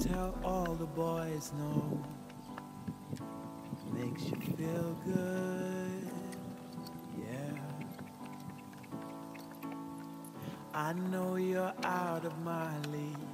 tell all the boys no. Makes you feel good. Yeah. I know you're out of my league.